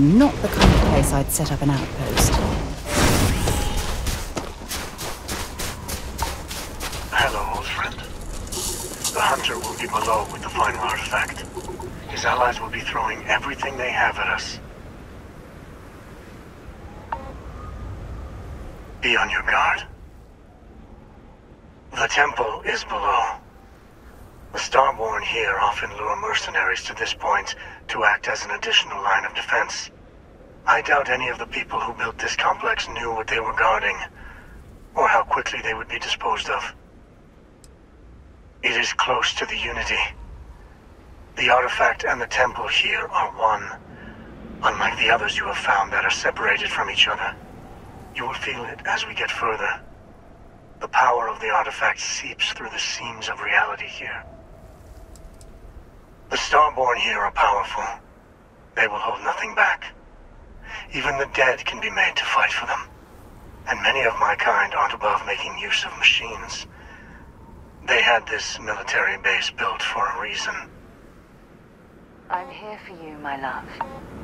not the kind of place I'd set up an outpost. Hello, old friend. The hunter will be below with the final artifact. His allies will be throwing everything they have at us. Be on your guard. The temple is below. The Starborn here often lure mercenaries to this point to act as an additional line of defense. I doubt any of the people who built this complex knew what they were guarding, or how quickly they would be disposed of. It is close to the Unity. The artifact and the temple here are one, unlike the others you have found that are separated from each other. You will feel it as we get further. The power of the artifact seeps through the seams of reality here. The Starborn here are powerful. They will hold nothing back. Even the dead can be made to fight for them. And many of my kind aren't above making use of machines. They had this military base built for a reason. I'm here for you, my love.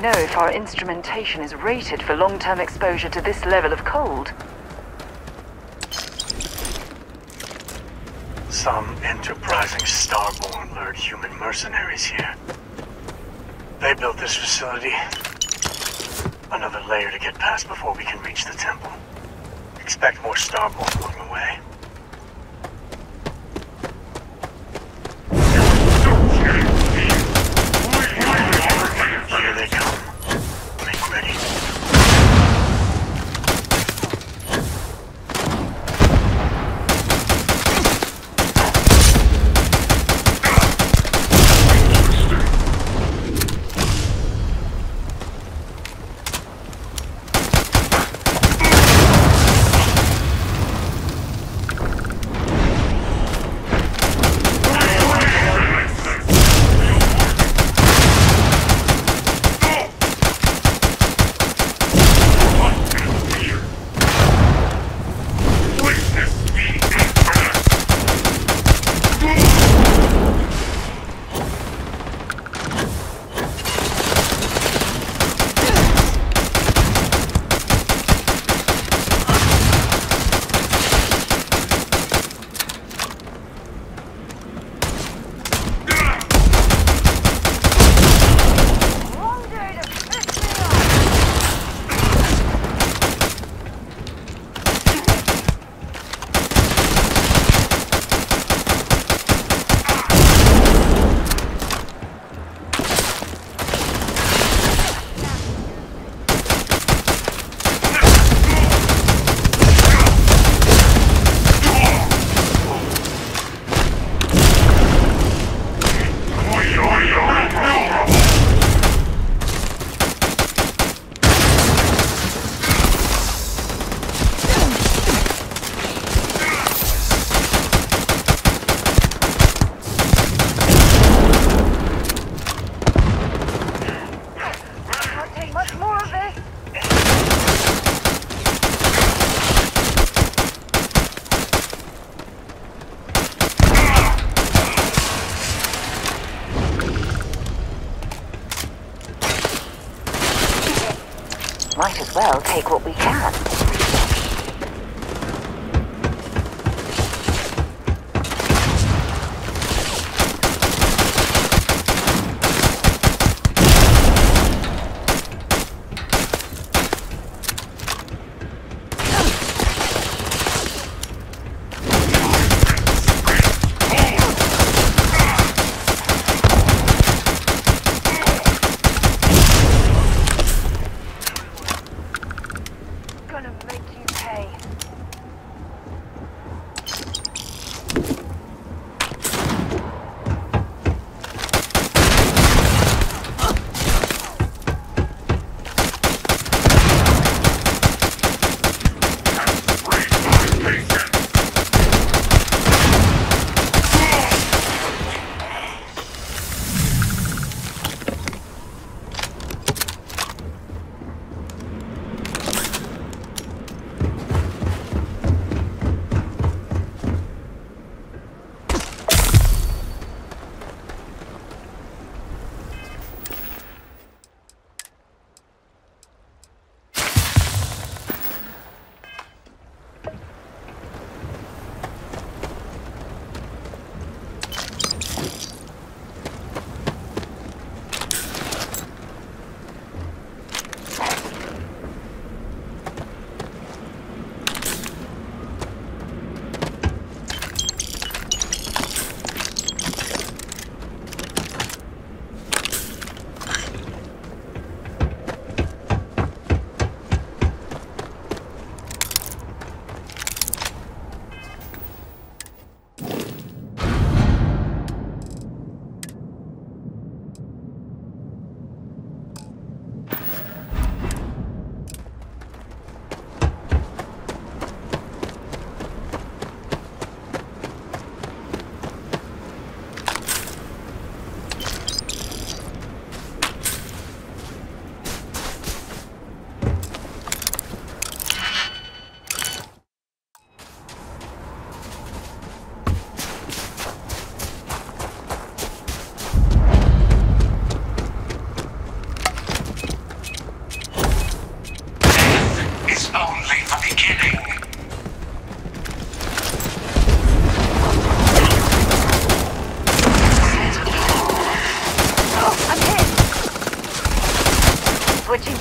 Know if our instrumentation is rated for long-term exposure to this level of cold. Some enterprising starborn lured human mercenaries here. They built this facility. Another layer to get past before we can reach the temple. Expect more starborn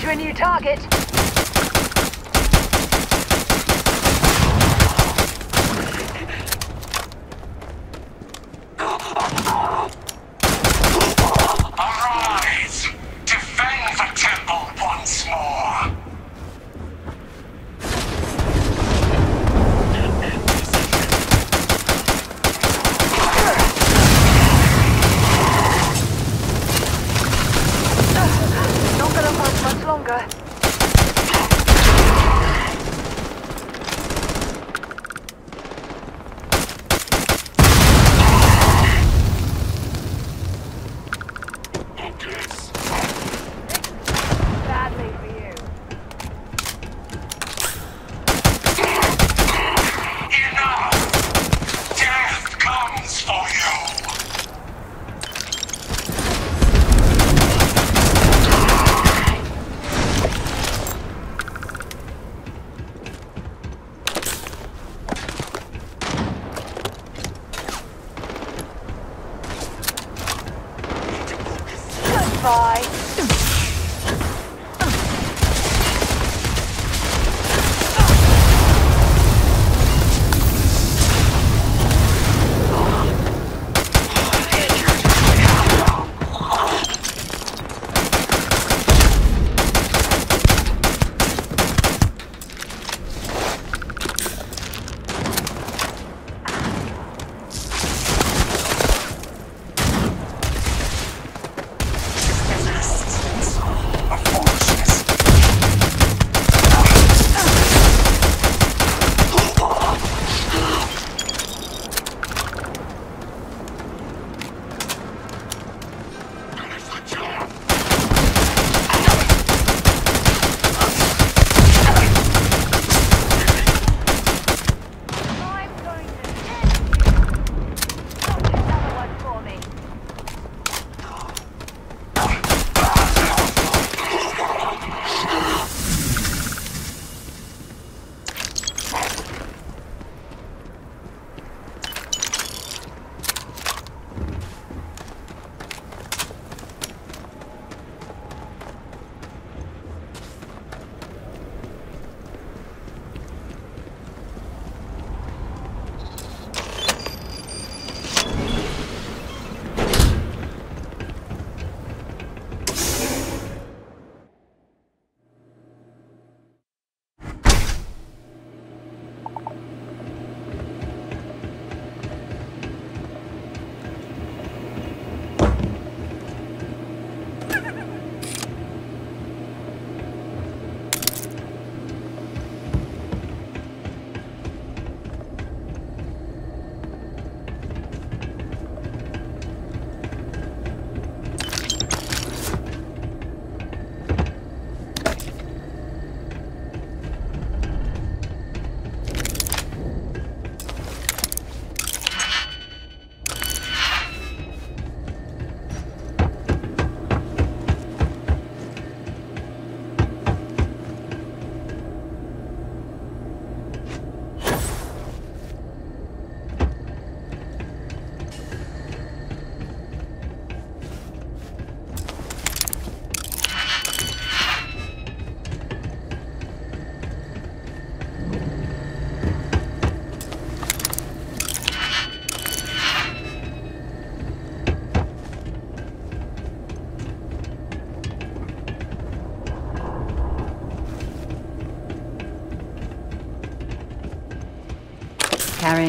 a new target.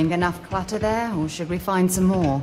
enough clutter there, or should we find some more?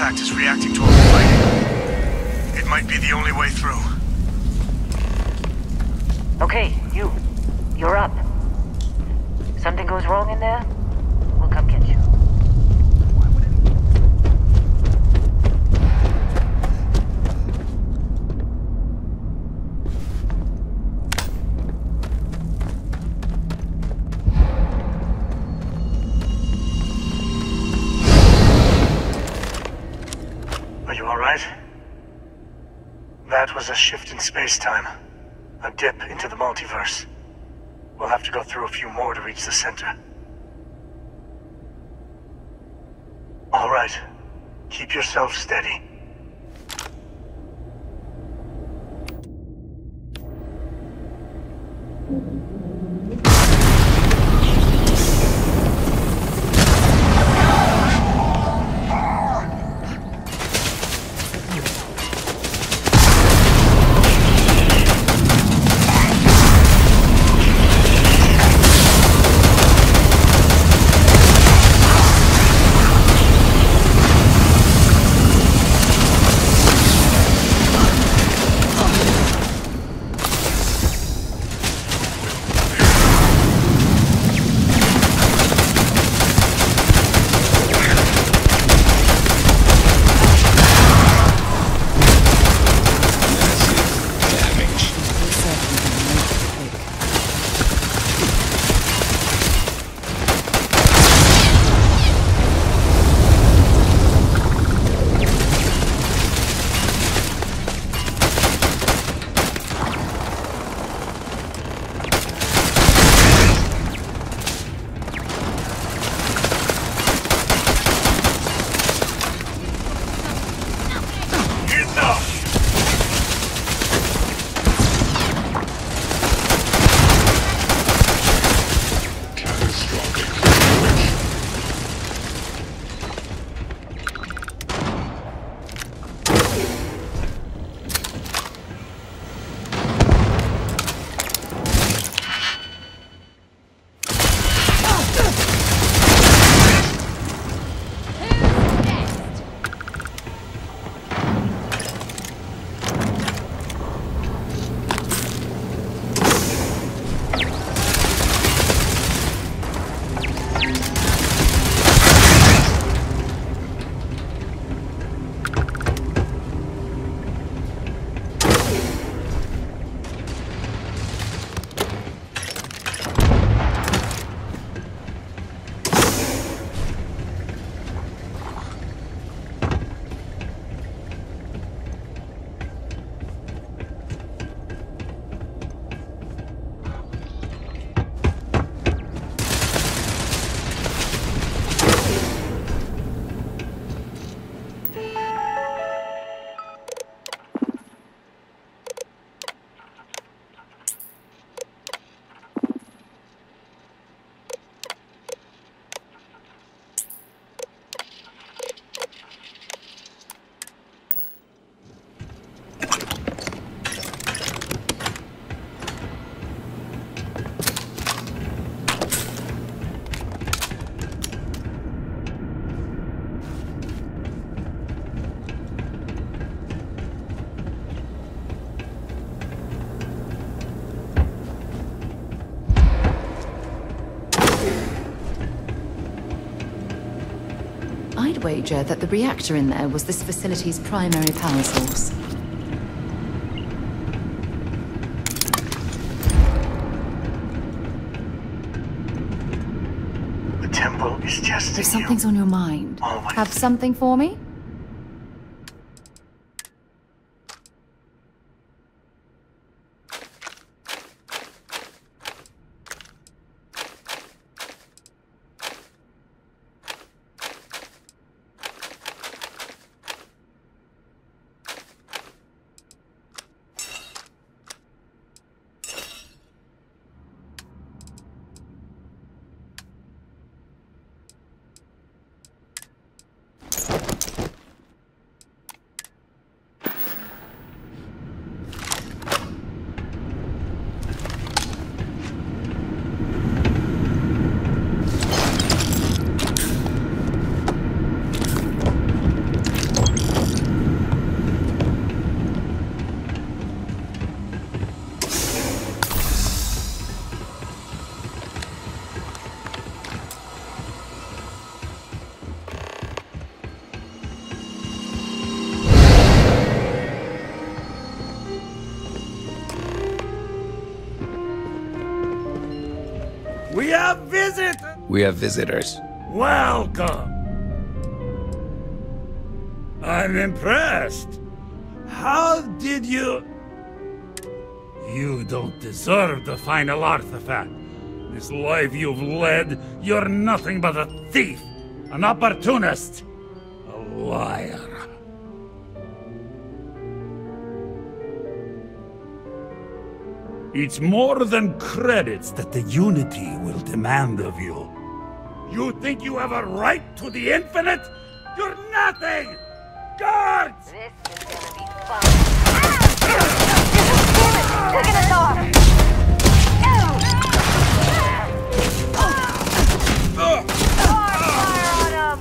Artifact is reacting to the fighting. It might be the only way through. Okay, you. You're up. Something goes wrong in there? Space-time. A dip into the multiverse. We'll have to go through a few more to reach the center. Alright. Keep yourself steady. I'd wager that the reactor in there was this facility's primary power source. The temple is testing If you. something's on your mind, Always. have something for me? We have visitors. Welcome. I'm impressed. How did you... You don't deserve the final artifact. This life you've led, you're nothing but a thief, an opportunist, a liar. It's more than credits that the Unity will demand of you. You think you have a right to the infinite? You're nothing! Guards! This is gonna be fun. Ah! Taking us off!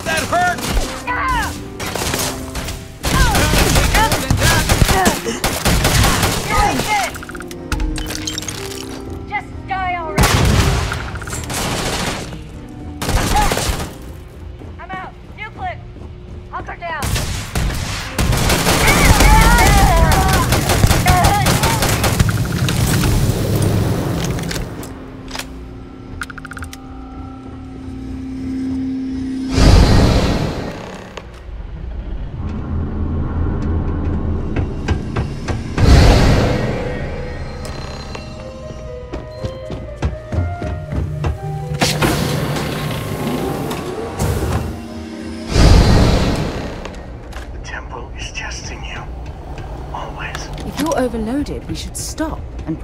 That hurt! Just Hunker down.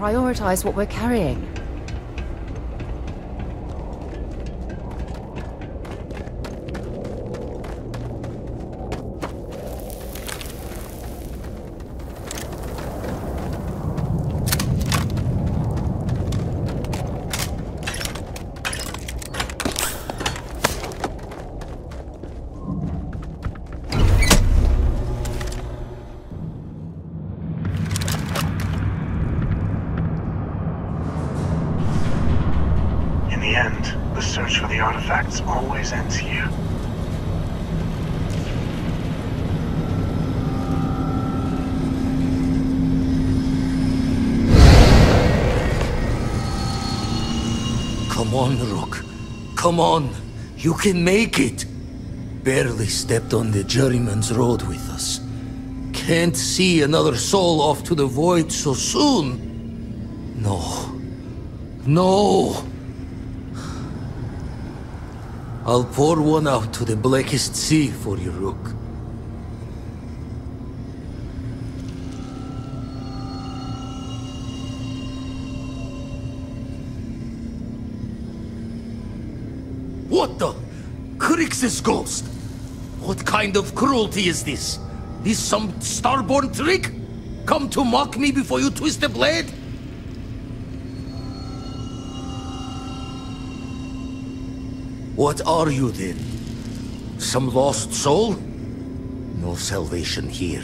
Prioritize what we're carrying. Come on. You can make it. Barely stepped on the juryman's road with us. Can't see another soul off to the void so soon. No. No. I'll pour one out to the blackest sea for you, Rook. What the? Crix's ghost? What kind of cruelty is this? This some starborn trick? Come to mock me before you twist the blade? What are you then? Some lost soul? No salvation here.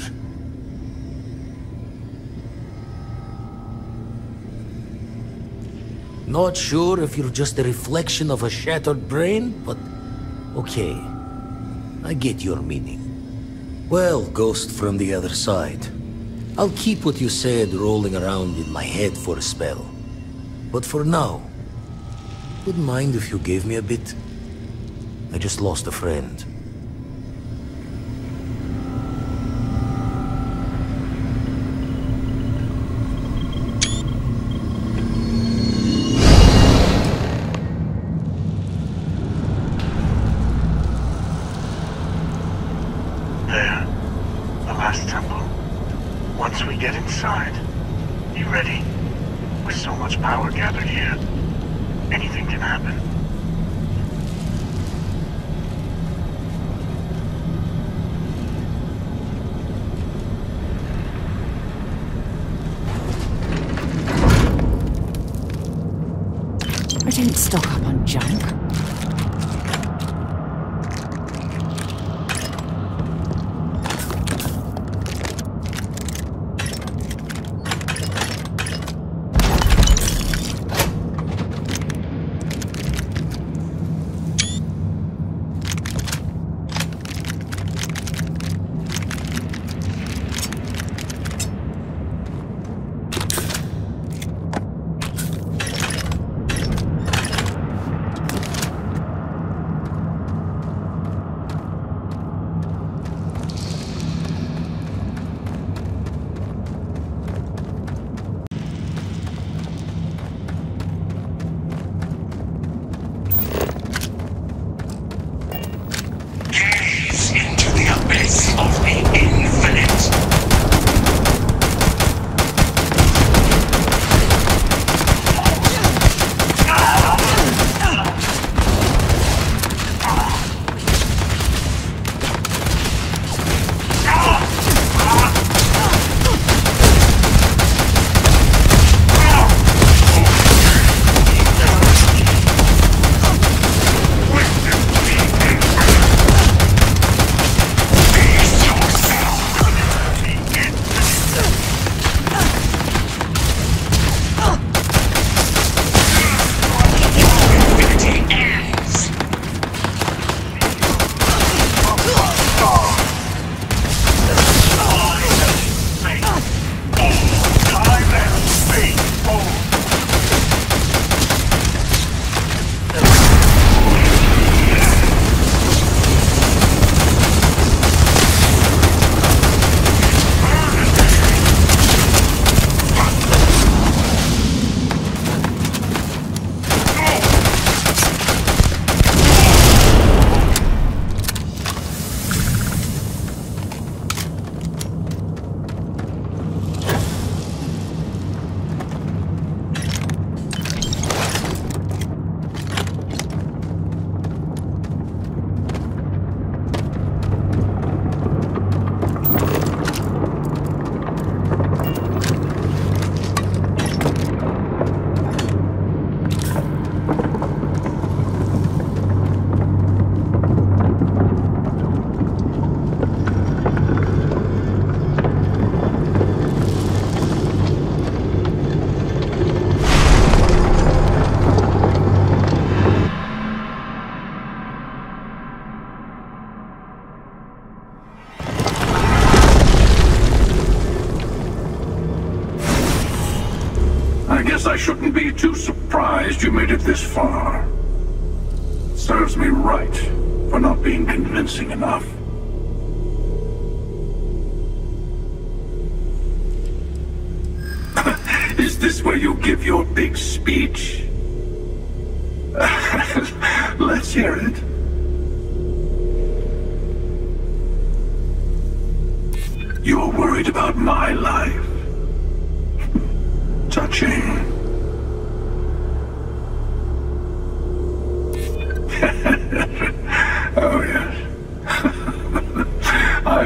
Not sure if you're just a reflection of a shattered brain, but okay. I get your meaning. Well, ghost from the other side. I'll keep what you said rolling around in my head for a spell. But for now, wouldn't mind if you gave me a bit. I just lost a friend.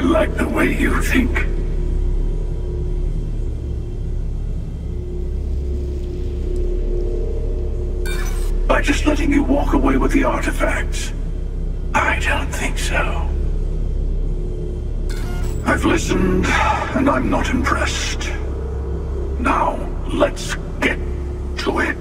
like the way you think. By just letting you walk away with the artifacts? I don't think so. I've listened, and I'm not impressed. Now, let's get to it.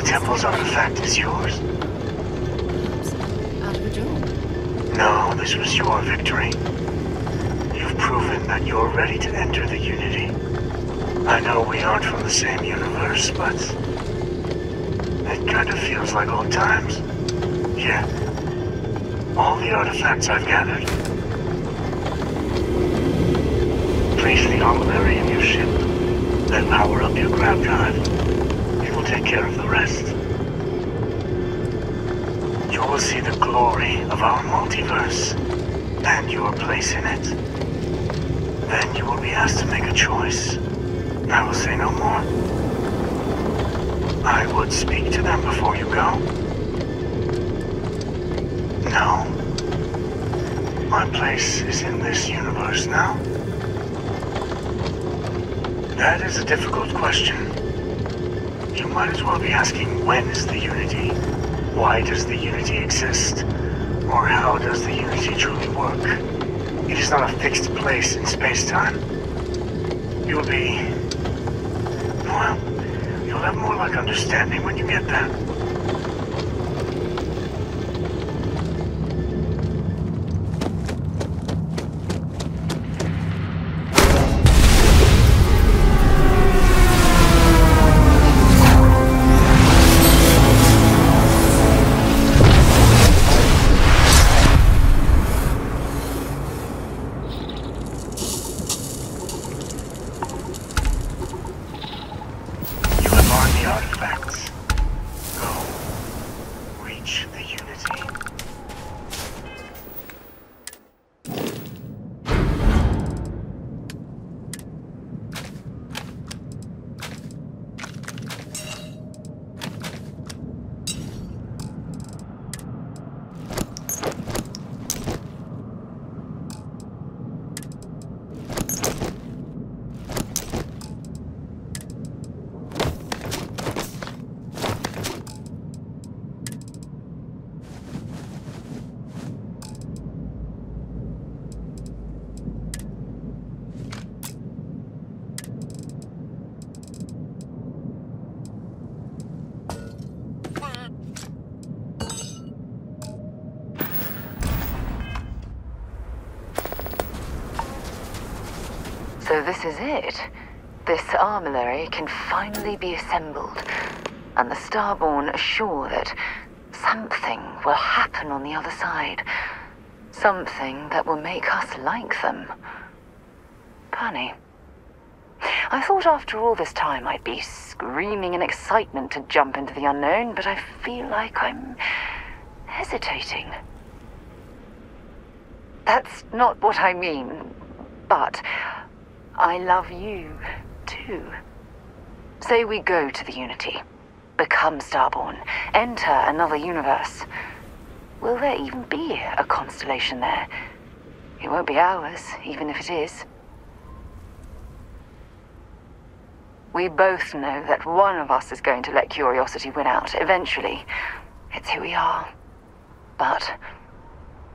The temple's artifact is yours. Out of a job. No, this was your victory. You've proven that you're ready to enter the Unity. I know we aren't from the same universe, but... It kind of feels like old times. Yeah. All the artifacts I've gathered. Place the armillary in your ship. Then power up your grav drive. Take care of the rest. You will see the glory of our multiverse and your place in it. Then you will be asked to make a choice. I will say no more. I would speak to them before you go. No. My place is in this universe now. That is a difficult question. You might as well be asking when is the Unity? Why does the Unity exist? Or how does the Unity truly work? It is not a fixed place in space-time. You'll be... Well, you'll have more like understanding when you get there. So this is it. This armillary can finally be assembled. And the Starborn are sure that something will happen on the other side. Something that will make us like them. Funny. I thought after all this time I'd be screaming in excitement to jump into the unknown, but I feel like I'm hesitating. That's not what I mean, but I love you too. Say we go to the Unity, become Starborn, enter another universe. Will there even be a constellation there? It won't be ours, even if it is. We both know that one of us is going to let curiosity win out eventually. It's who we are. But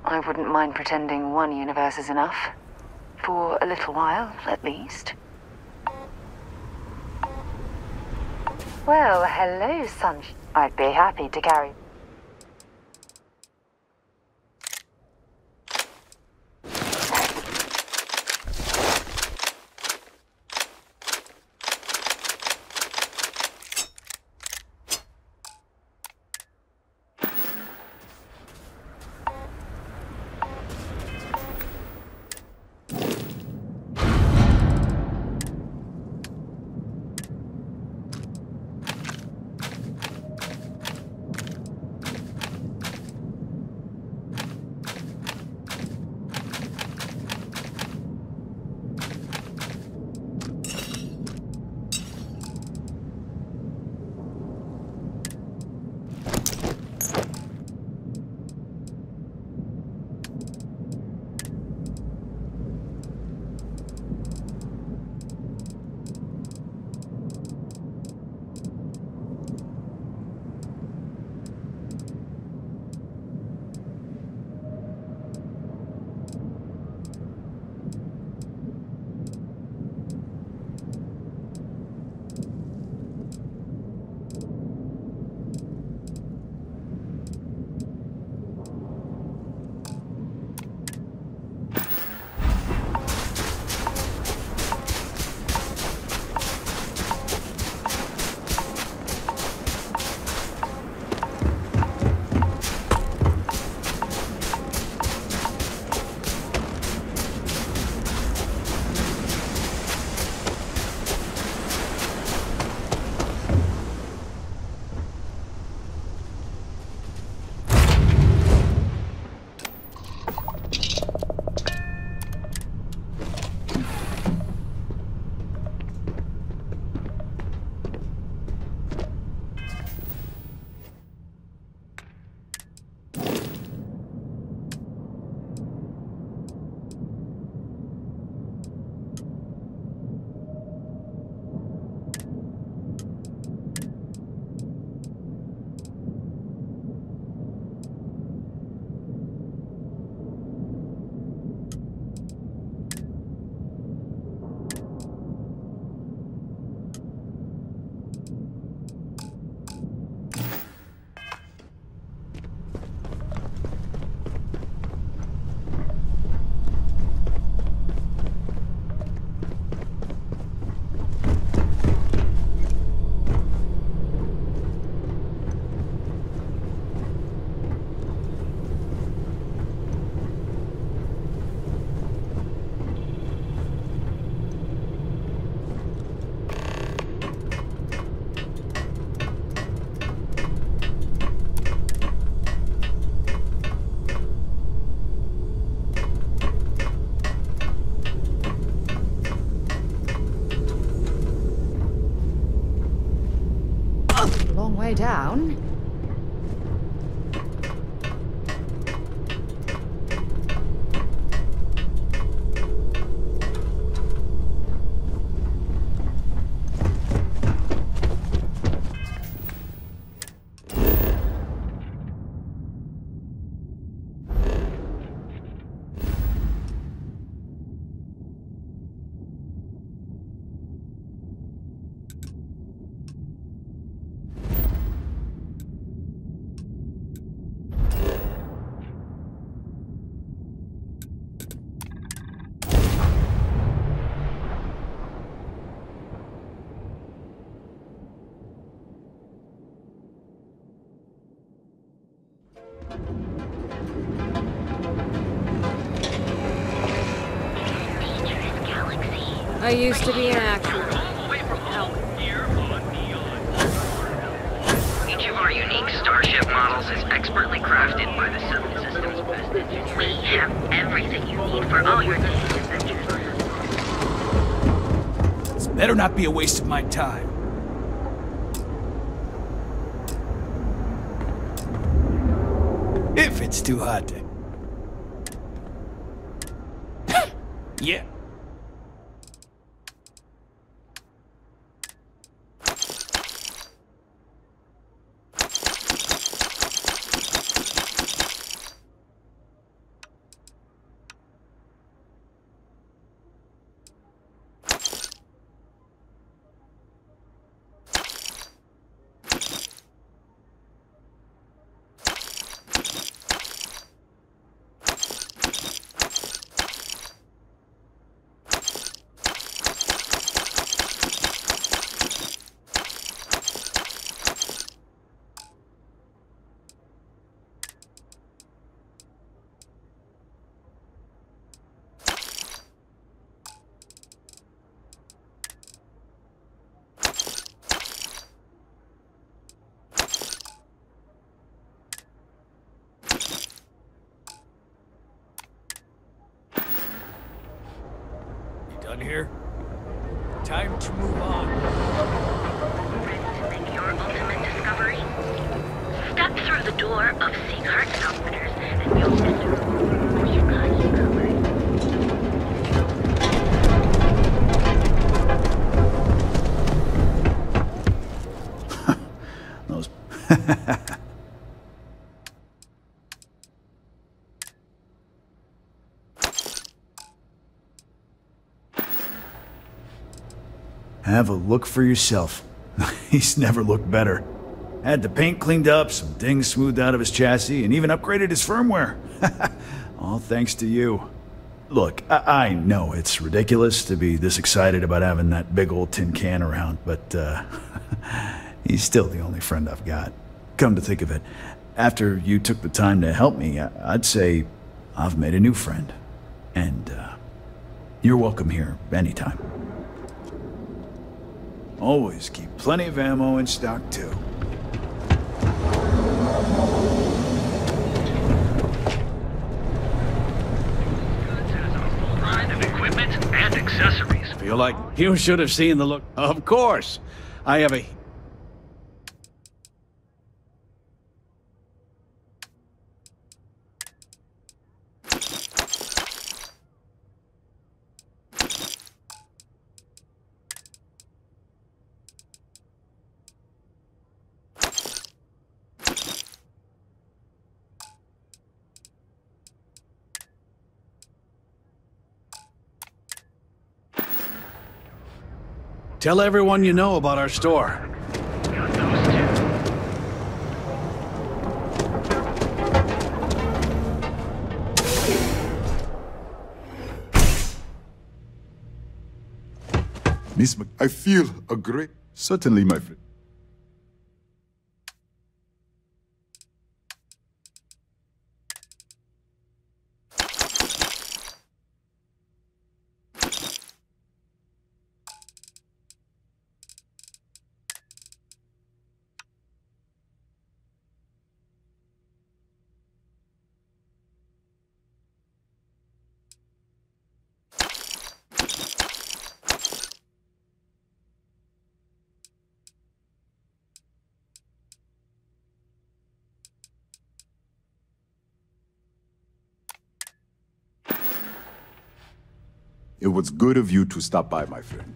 I wouldn't mind pretending one universe is enough. For a little while, at least. Well, hello, Sunsh. I'd be happy to carry. Down. I used to be an actor. Each of our unique starship models is expertly crafted by the Seven Systems best We have everything you need for all your days adventures. This better not be a waste of my time. If it's too hot to... Have a look for yourself. He's never looked better. Had the paint cleaned up, some dings smoothed out of his chassis, and even upgraded his firmware. All thanks to you. Look, I, I know it's ridiculous to be this excited about having that big old tin can around, but uh, he's still the only friend I've got. Come to think of it, after you took the time to help me, I- I'd say I've made a new friend. And uh, you're welcome here anytime. Always keep plenty of ammo in stock, too. Feel like you should have seen the look. Of course. I have a. Tell everyone you know about our store. Miss Mc... I feel a great... Certainly, my friend. Was good of you to stop by, my friend.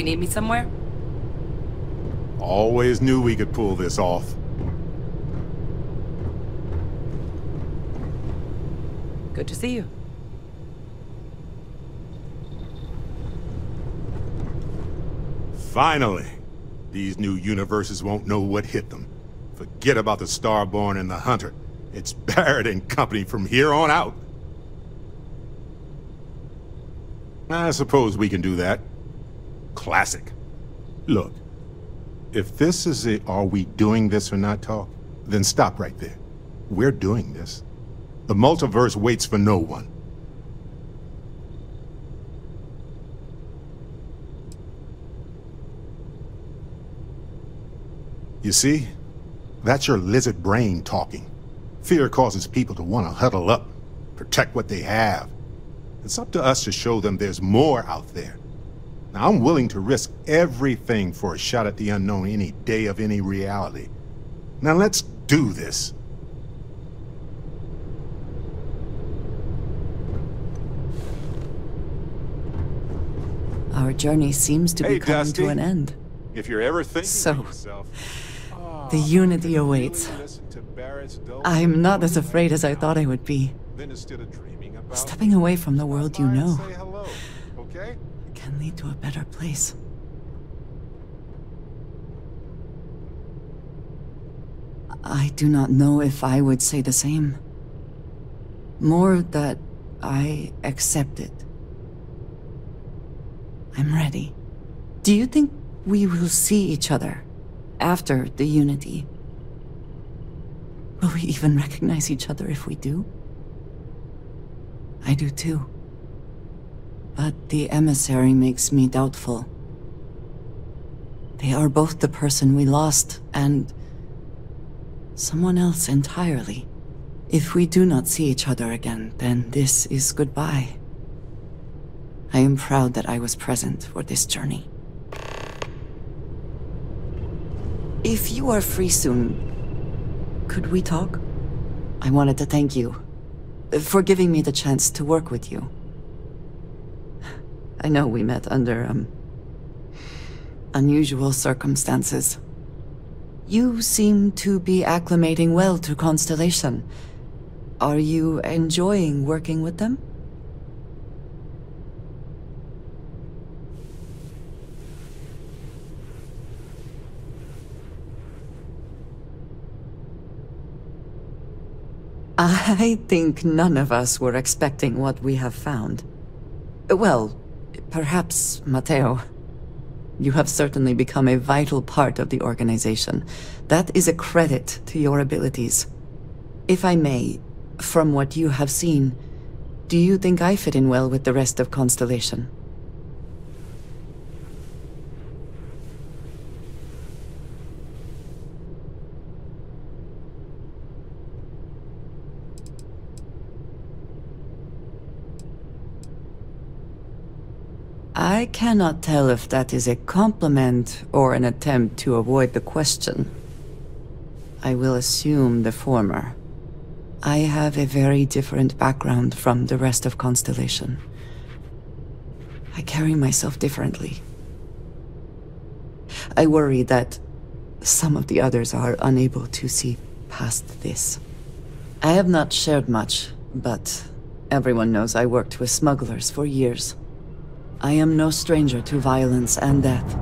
You need me somewhere? Always knew we could pull this off. Good to see you. Finally! These new universes won't know what hit them. Forget about the Starborn and the Hunter. It's Barrett and company from here on out. I suppose we can do that. Classic. Look, if this is a are we doing this or not talk, then stop right there. We're doing this. The multiverse waits for no one. You see? That's your lizard brain talking. Fear causes people to want to huddle up, protect what they have. It's up to us to show them there's more out there. Now, I'm willing to risk everything for a shot at the unknown any day of any reality. Now, let's do this. Our journey seems to Hey, be coming Dusty. to an end. If you're ever thinking So, to yourself, The ah, unity awaits. I'm not as afraid as I thought I would be. then instead of dreaming about Stepping away from the world you know say hello, okay? can lead to a better place. I do not know if I would say the same. More that I accept it. I'm ready. Do you think we will see each other after the Unity? Will we even recognize each other if we do? I do too. But the emissary makes me doubtful. They are both the person we lost and someone else entirely. If we do not see each other again, then this is goodbye. I am proud that I was present for this journey. If you are free soon, could we talk? I wanted to thank you for giving me the chance to work with you. I know we met under, um, unusual circumstances. You seem to be acclimating well to Constellation. Are you enjoying working with them? I think none of us were expecting what we have found. Well, perhaps Matteo. You have certainly become a vital part of the organization. That is a credit to your abilities. If I may, from what you have seen, do you think I fit in well with the rest of Constellation? I cannot tell if that is a compliment or an attempt to avoid the question. I will assume the former. I have a very different background from the rest of Constellation. I carry myself differently. I worry that some of the others are unable to see past this. I have not shared much, but everyone knows I worked with smugglers for years. I am no stranger to violence and death.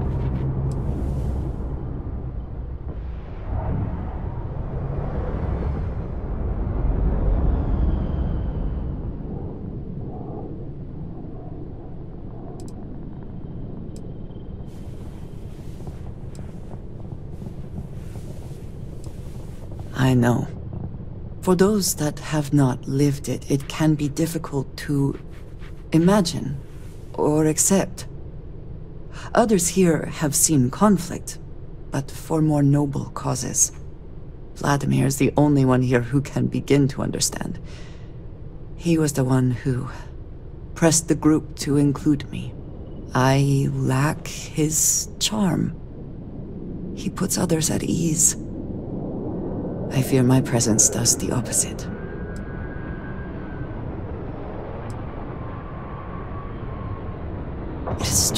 I know. For those that have not lived it, it can be difficult to imagine or accept. Others here have seen conflict, but for more noble causes. Vladimir is the only one here who can begin to understand. He was the one who pressed the group to include me. I lack his charm. He puts others at ease. I fear my presence does the opposite. It is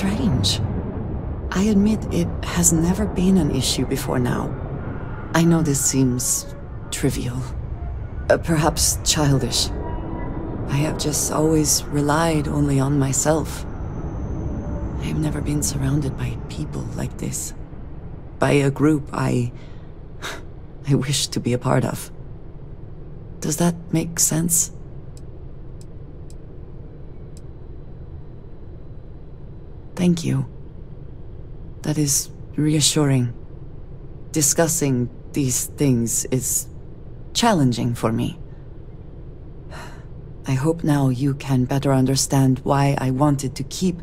I admit it has never been an issue before now. I know this seems trivial, uh, perhaps childish. I have just always relied only on myself. I have never been surrounded by people like this. By a group I... I wish to be a part of. Does that make sense? Thank you. That is reassuring. Discussing these things is challenging for me. I hope now you can better understand why I wanted to keep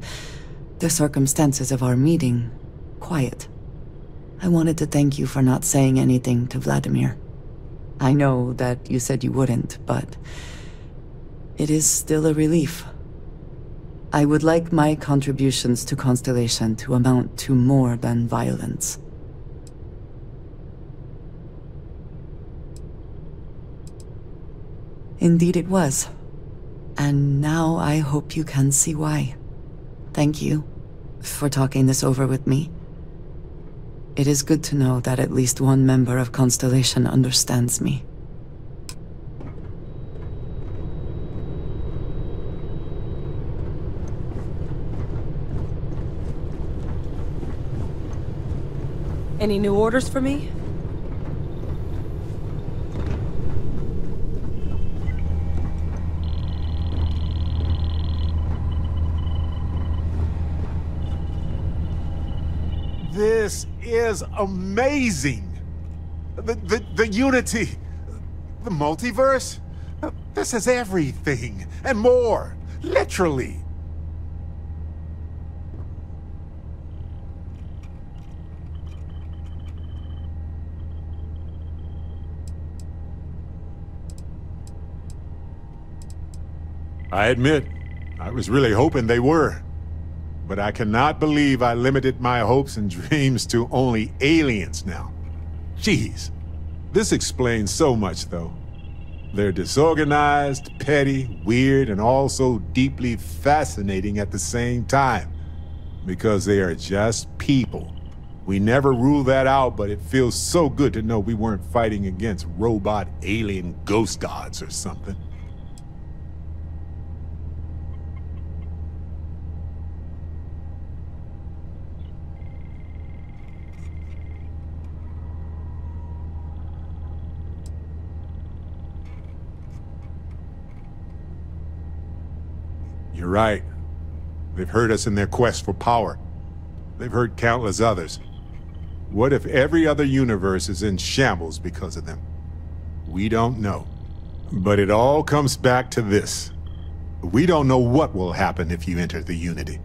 the circumstances of our meeting quiet. I wanted to thank you for not saying anything to Vladimir. I know that you said you wouldn't, but it is still a relief. I would like my contributions to Constellation to amount to more than violence. Indeed it was. And now I hope you can see why. Thank you for talking this over with me. It is good to know that at least one member of Constellation understands me. Any new orders for me? This is amazing! The, the, the unity, the multiverse, this is everything, and more, literally. I admit, I was really hoping they were. But I cannot believe I limited my hopes and dreams to only aliens now. Jeez. This explains so much, though. They're disorganized, petty, weird, and also deeply fascinating at the same time. Because they are just people. We never rule that out, but it feels so good to know we weren't fighting against robot alien ghost gods or something. You're right. They've hurt us in their quest for power. They've hurt countless others. What if every other universe is in shambles because of them? We don't know. But it all comes back to this. We don't know what will happen if you enter the Unity.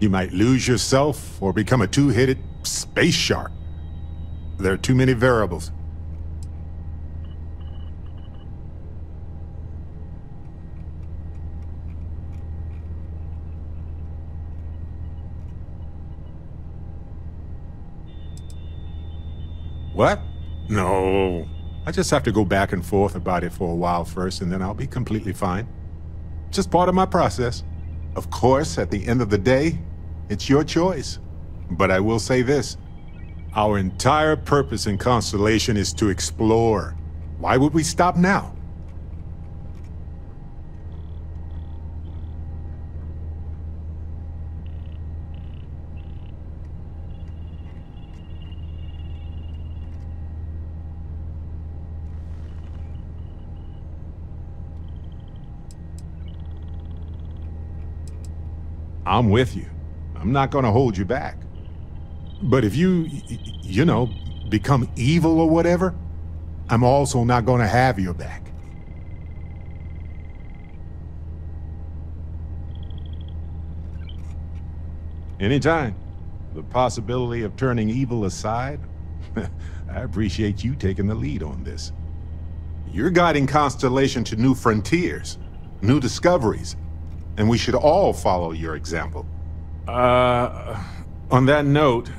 You might lose yourself or become a two-headed space shark. There are too many variables. What? No. I just have to go back and forth about it for a while first, and then I'll be completely fine. Just part of my process. Of course, at the end of the day, it's your choice. But I will say this. Our entire purpose in Constellation is to explore. Why would we stop now? I'm with you. I'm not gonna hold you back. But if you, you know, become evil or whatever, I'm also not gonna have your back. Anytime. The possibility of turning evil aside, I appreciate you taking the lead on this. You're guiding Constellation to new frontiers, new discoveries, and we should all follow your example. Uh, on that note,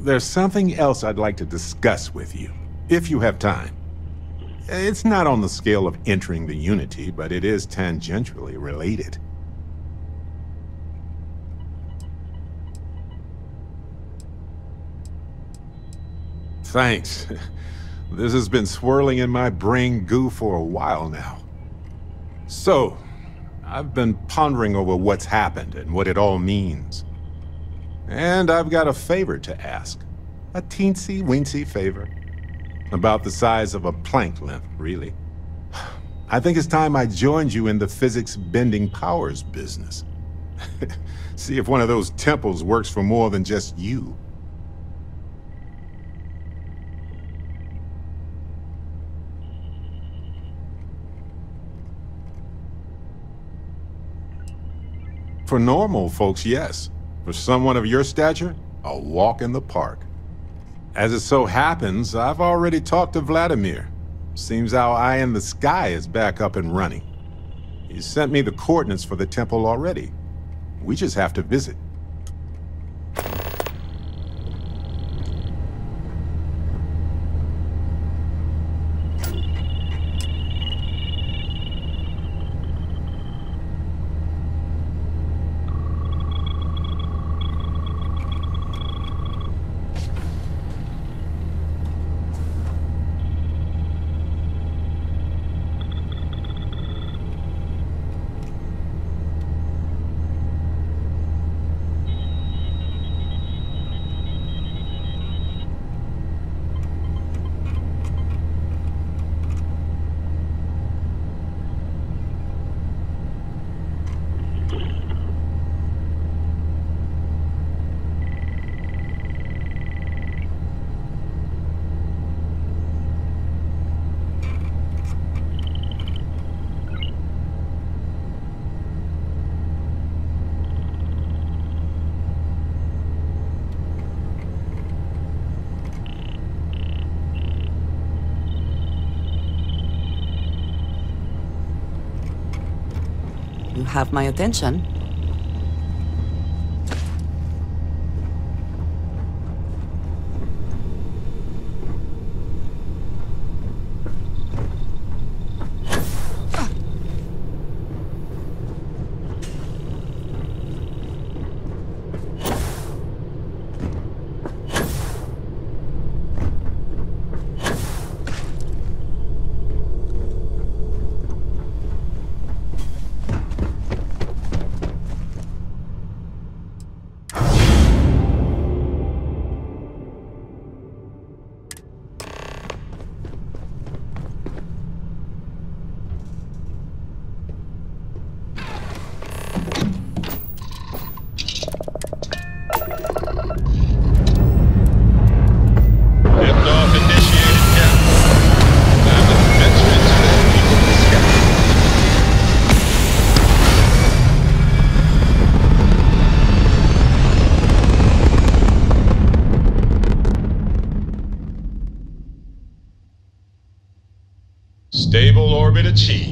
there's something else I'd like to discuss with you, if you have time. It's not on the scale of entering the Unity, but it is tangentially related. Thanks. This has been swirling in my brain goo for a while now. So, I've been pondering over what's happened and what it all means. And I've got a favor to ask. A teensy-weensy favor. About the size of a plank length, really. I think it's time I joined you in the physics-bending powers business. See if one of those temples works for more than just you. For normal folks, yes. For someone of your stature, a walk in the park. As it so happens, I've already talked to Vladimir. Seems our eye in the sky is back up and running. He sent me the coordinates for the temple already. We just have to visit. You have my attention. Orbit achieved.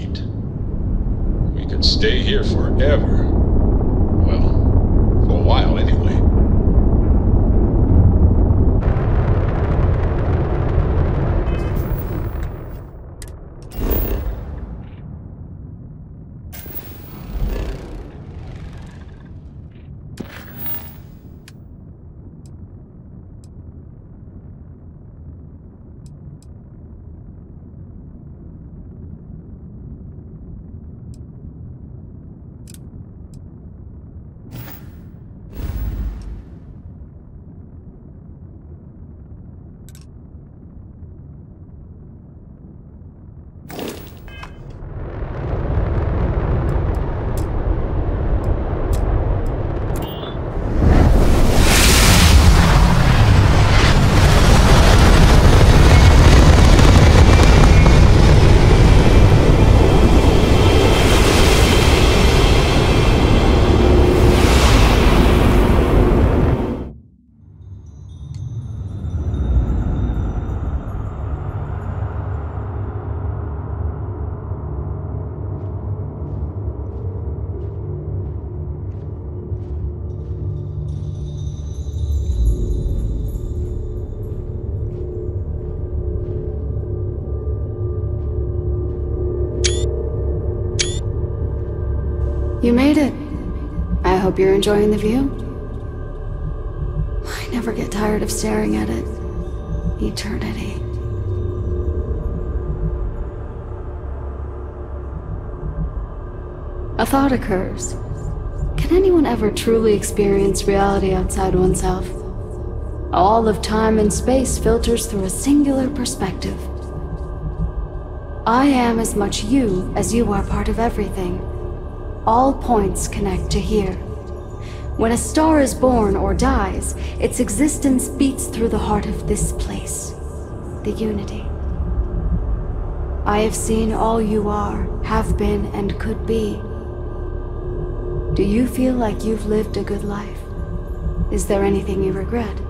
Hope you're enjoying the view. I never get tired of staring at it. Eternity. A thought occurs. Can anyone ever truly experience reality outside oneself? All of time and space filters through a singular perspective. I am as much you as you are part of everything. All points connect to here. When a star is born or dies, its existence beats through the heart of this place, the Unity. I have seen all you are, have been, and could be. Do you feel like you've lived a good life? Is there anything you regret?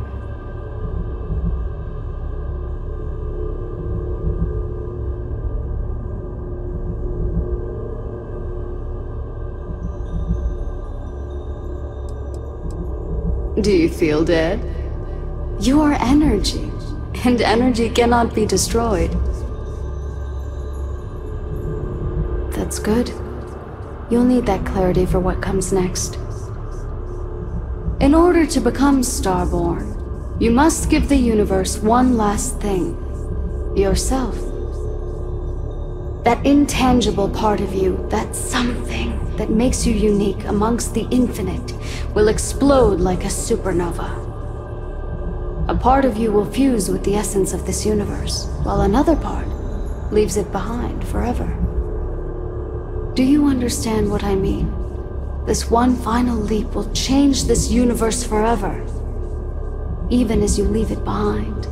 Do you feel dead? You are energy, and energy cannot be destroyed. That's good. You'll need that clarity for what comes next. In order to become Starborn, you must give the universe one last thing. Yourself. That intangible part of you, that something that makes you unique amongst the infinite, will explode like a supernova. A part of you will fuse with the essence of this universe, while another part leaves it behind forever. Do you understand what I mean? This one final leap will change this universe forever, even as you leave it behind.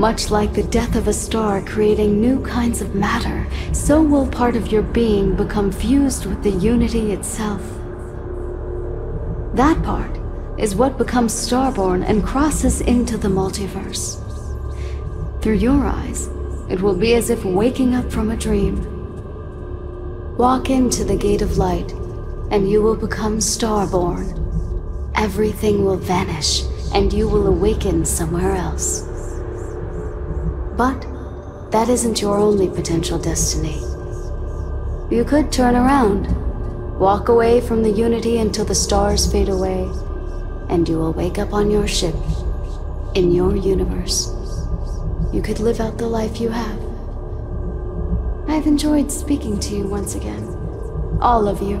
Much like the death of a star creating new kinds of matter, so will part of your being become fused with the unity itself. That part is what becomes Starborn and crosses into the multiverse. Through your eyes, it will be as if waking up from a dream. Walk into the Gate of Light, and you will become Starborn. Everything will vanish, and you will awaken somewhere else. But that isn't your only potential destiny. You could turn around, walk away from the Unity until the stars fade away, and you will wake up on your ship, in your universe. You could live out the life you have. I've enjoyed speaking to you once again. All of you.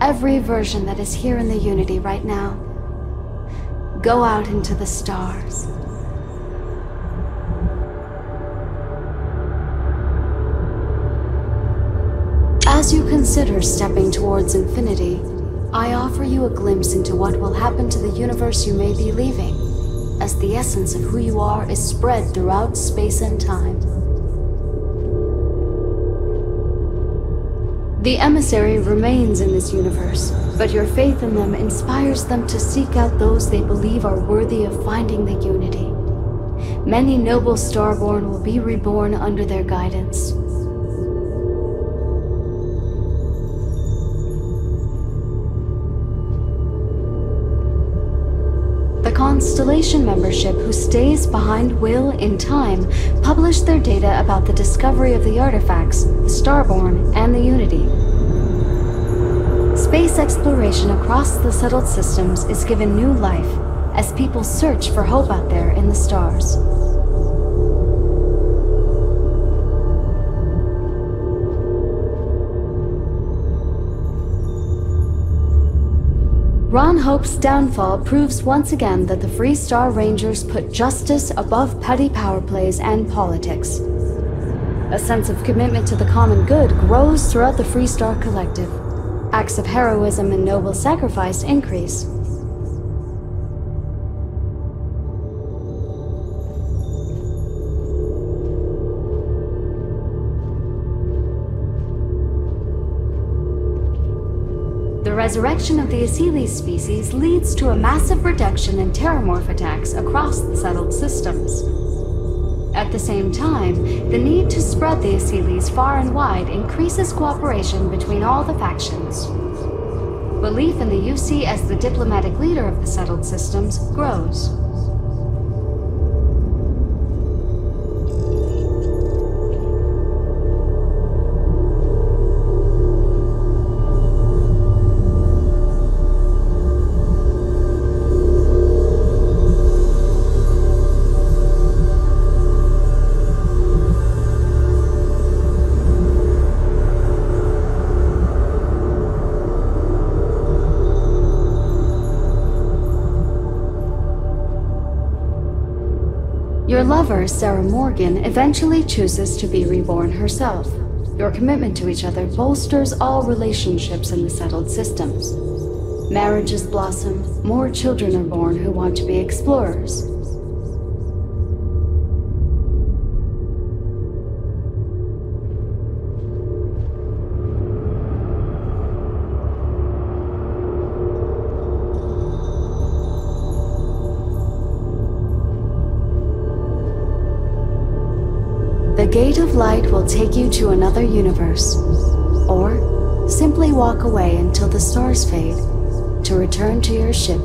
Every version that is here in the Unity right now. Go out into the stars. As you consider stepping towards infinity, I offer you a glimpse into what will happen to the universe you may be leaving, as the essence of who you are is spread throughout space and time. The emissary remains in this universe, but your faith in them inspires them to seek out those they believe are worthy of finding the unity. Many noble Starborn will be reborn under their guidance. Constellation membership who stays behind will, in time, publish their data about the discovery of the artifacts, the Starborn, and the Unity. Space exploration across the settled systems is given new life as people search for hope out there in the stars. Ron Hope's downfall proves once again that the Freestar Rangers put justice above petty power plays and politics. A sense of commitment to the common good grows throughout the Freestar Collective. Acts of heroism and noble sacrifice increase. Resurrection of the Aceles species leads to a massive reduction in terrormorph attacks across the settled systems. At the same time, the need to spread the Aceles far and wide increases cooperation between all the factions. Belief in the UC as the diplomatic leader of the settled systems grows. Lover, Sarah Morgan, eventually chooses to be reborn herself. Your commitment to each other bolsters all relationships in the settled systems. Marriages blossom, more children are born who want to be explorers. To another universe. Or simply walk away until the stars fade to return to your ship.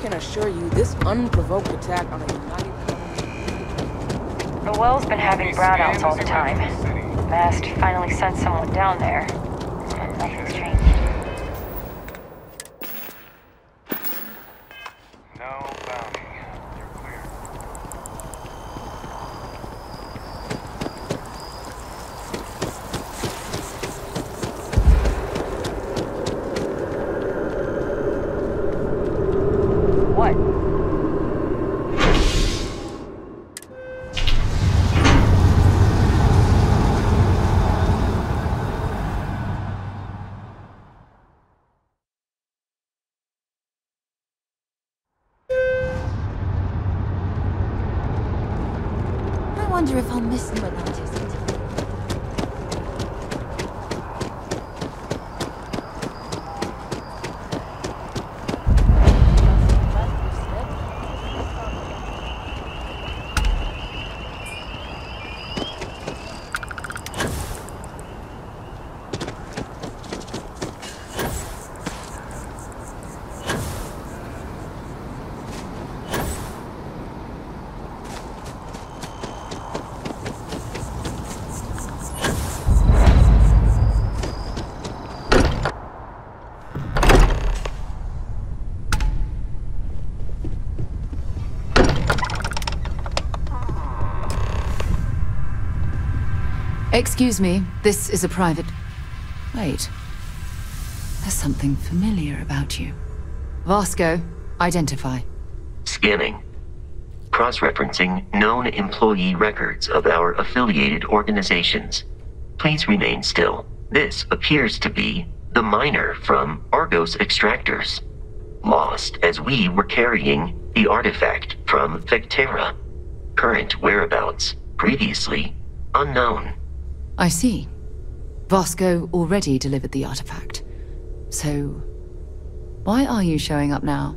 Can assure you, this unprovoked attack on a United The well's been having brownouts all the time. Mast finally sent someone down there. And nothing's changed. No bounty. You're clear. What? I wonder if I'll miss New Atlantis. Excuse me, this is a private... Wait. There's something familiar about you. Vasco, identify. Scanning. Cross-referencing known employee records of our affiliated organizations. Please remain still. This appears to be the miner from Argos Extractors. Lost as we were carrying the artifact from Vectera. Current whereabouts, previously unknown. I see. Vasco already delivered the artifact. So, why are you showing up now?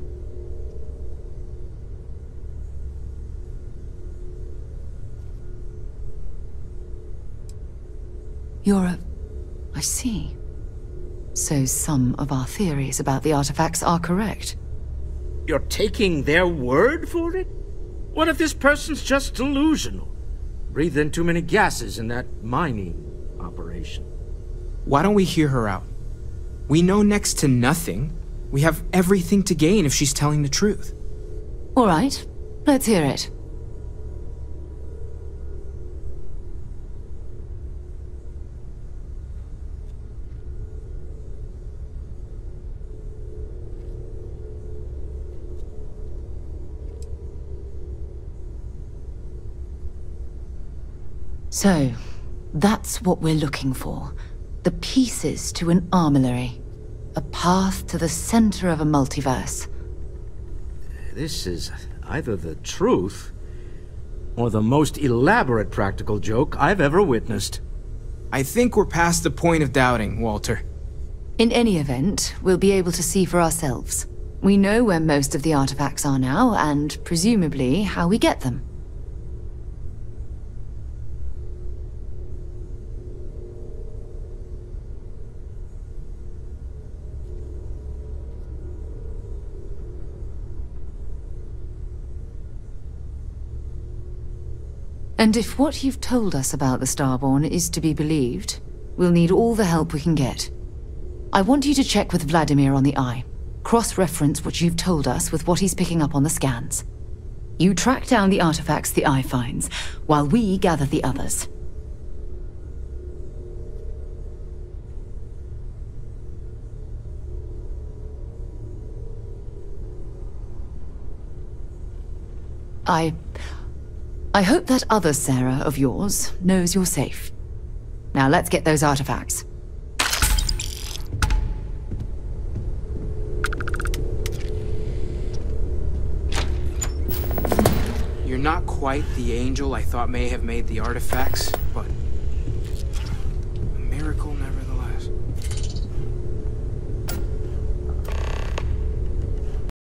You're a... I see. So some of our theories about the artifacts are correct. You're taking their word for it? What if this person's just delusional? Breathed in too many gases in that mining operation. Why don't we hear her out? We know next to nothing. We have everything to gain if she's telling the truth. All right, let's hear it. So, that's what we're looking for. The pieces to an armillary. A path to the center of a multiverse. This is either the truth or the most elaborate practical joke I've ever witnessed. I think we're past the point of doubting, Walter. In any event, we'll be able to see for ourselves. We know where most of the artifacts are now, and presumably how we get them. And if what you've told us about the Starborn is to be believed, we'll need all the help we can get. I want you to check with Vladimir on the Eye. Cross-reference what you've told us with what he's picking up on the scans. You track down the artifacts the Eye finds, while we gather the others. I... I hope that other Sarah of yours knows you're safe. Now let's get those artifacts. You're not quite the angel I thought may have made the artifacts, but... A miracle